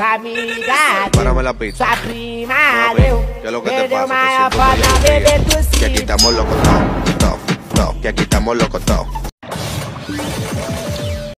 Sua Párame la pista. Sua prima ¿qué es lo que te pasa? Que aquí estamos locos todos, todos, todos. Que aquí estamos locos todos.